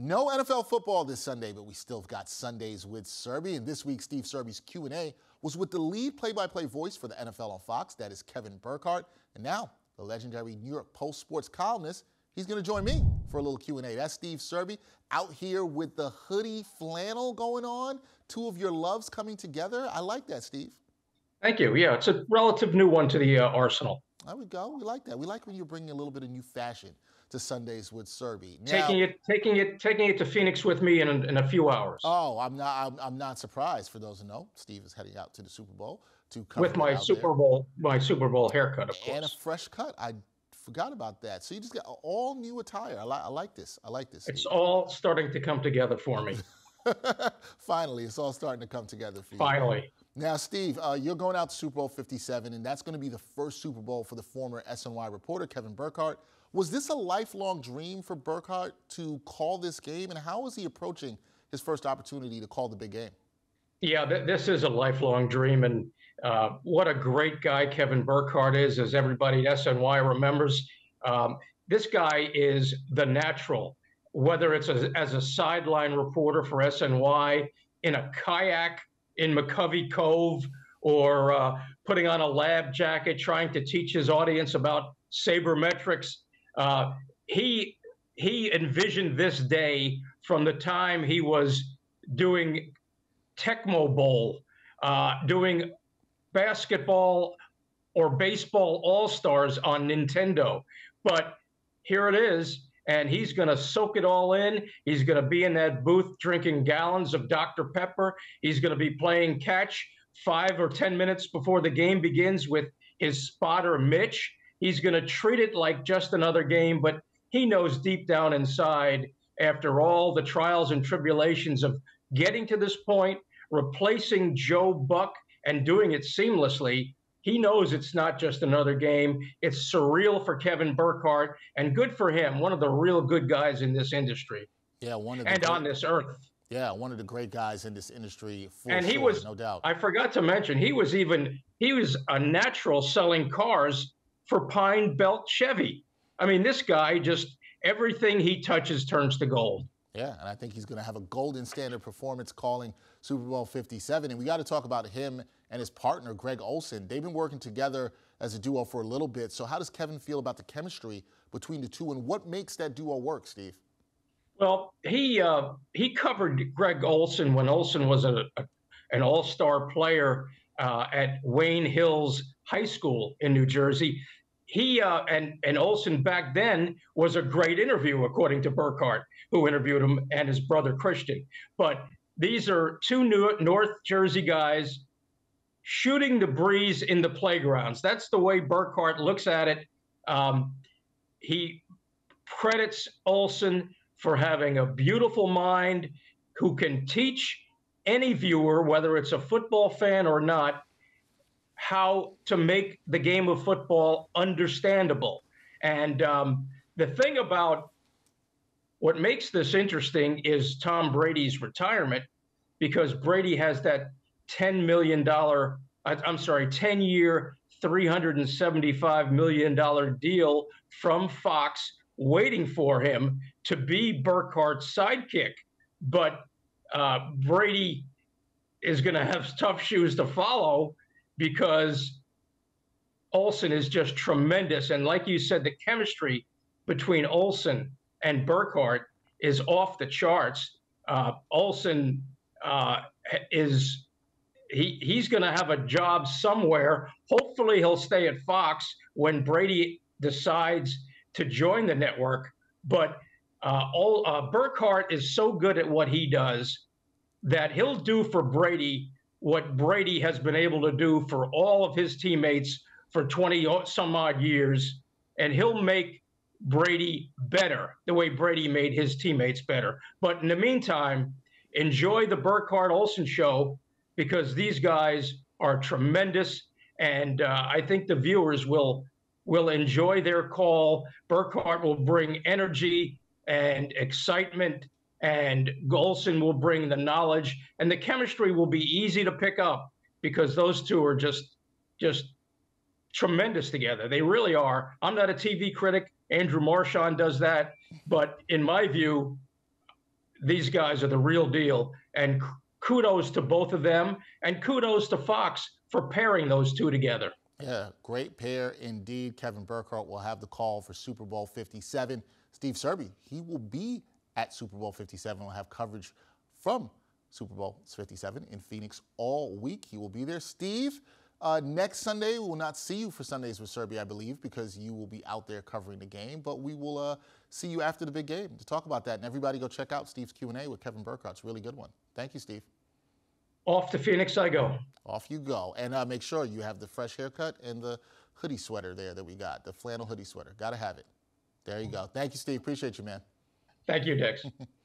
No NFL football this Sunday, but we still got Sundays with Serby. And this week, Steve Serby's Q&A was with the lead play-by-play voice for the NFL on Fox. That is Kevin Burkhardt. And now, the legendary New York Post sports columnist, he's going to join me for a little Q&A. That's Steve Serby out here with the hoodie flannel going on. Two of your loves coming together. I like that, Steve. Thank you. Yeah, it's a relative new one to the uh, arsenal. There we go. We like that. We like when you're bringing a little bit of new fashion to Sundays with Serby. taking it, taking it, taking it to Phoenix with me in a, in a few hours. Oh, I'm not. I'm, I'm, not surprised. For those who know, Steve is heading out to the Super Bowl to come with my Super there. Bowl, my Super Bowl haircut, of course, and a fresh cut. I forgot about that. So you just got all new attire. I, li- I like this. I like this. Steve. It's all starting to come together for me. Finally, it's all starting to come together for you. Finally. Now, Steve, uh, you're going out to Super Bowl 57, and that's going to be the first Super Bowl for the former SNY reporter, Kevin Burkhardt. Was this a lifelong dream for Burkhardt to call this game, and how is he approaching his first opportunity to call the big game? Yeah, th- this is a lifelong dream, and uh, what a great guy Kevin Burkhardt is, as everybody at SNY remembers. Um, this guy is the natural, whether it's a, as a sideline reporter for SNY, in a kayak in McCovey Cove or uh, putting on a lab jacket, trying to teach his audience about sabermetrics. Uh, he he envisioned this day from the time he was doing Tecmo Bowl, uh, doing basketball or baseball all stars on Nintendo. But here it is, and he's going to soak it all in. He's going to be in that booth drinking gallons of Dr. Pepper. He's going to be playing catch five or 10 minutes before the game begins with his spotter, Mitch. He's going to treat it like just another game, but he knows deep down inside, after all the trials and tribulations of getting to this point, replacing Joe Buck and doing it seamlessly, he knows it's not just another game. It's surreal for Kevin Burkhardt and good for him, one of the real good guys in this industry. Yeah, one of the and great, on this earth. Yeah, one of the great guys in this industry for and he was, no doubt. I forgot to mention he was even he was a natural selling cars for Pine Belt Chevy. I mean, this guy just everything he touches turns to gold. Yeah, and I think he's going to have a golden standard performance calling Super Bowl 57. And we got to talk about him and his partner, Greg Olsen. They've been working together as a duo for a little bit. So, how does Kevin feel about the chemistry between the two, and what makes that duo work, Steve? Well, he uh, he covered Greg Olsen when Olsen was a, a an All Star player uh, at Wayne Hills High School in New Jersey. He uh, and and Olsen back then was a great interview, according to Burkhardt, who interviewed him, and his brother Christian. But these are two new North Jersey guys shooting the breeze in the playgrounds. That's the way Burkhardt looks at it. Um, he credits Olsen for having a beautiful mind who can teach any viewer, whether it's a football fan or not, how to make the game of football understandable. And um, the thing about what makes this interesting is Tom Brady's retirement, because Brady has that $10 million, I'm sorry, 10 year, $375 million deal from Fox waiting for him to be Burkhardt's sidekick. But uh, Brady is going to have tough shoes to follow because Olsen is just tremendous. And like you said, the chemistry between Olsen and Burkhardt is off the charts. Uh, Olsen uh, is he he's going to have a job somewhere. Hopefully, he'll stay at Fox when Brady decides to join the network. But uh, all, uh, Burkhardt is so good at what he does that he'll do for Brady what Brady has been able to do for all of his teammates for 20 some odd years, and he'll make Brady better the way Brady made his teammates better. But in the meantime, enjoy the Burkhardt Olsen show because these guys are tremendous, and uh, I think the viewers will will enjoy their call. Burkhardt will bring energy and excitement, and Olsen will bring the knowledge, and the chemistry will be easy to pick up because those two are just just tremendous together. They really are. I'm not a TV critic. Andrew Marchand does that, but in my view, these guys are the real deal. And kudos to both of them, and kudos to Fox for pairing those two together. Yeah, great pair indeed. Kevin Burkhardt will have the call for Super Bowl 57. Steve Serby, he will be at Super Bowl 57. We'll have coverage from Super Bowl 57 in Phoenix all week. He will be there. Steve, uh, next Sunday, we will not see you for Sundays with Serby, I believe, because you will be out there covering the game. But we will uh, see you after the big game to talk about that. And everybody go check out Steve's Q&A with Kevin Burkhardt. It's a really good one. Thank you, Steve. Off to Phoenix I go. Off you go. And uh, make sure you have the fresh haircut and the hoodie sweater there that we got, the flannel hoodie sweater. Got to have it. There you go. Thank you, Steve. Appreciate you, man. Thank you, Dex.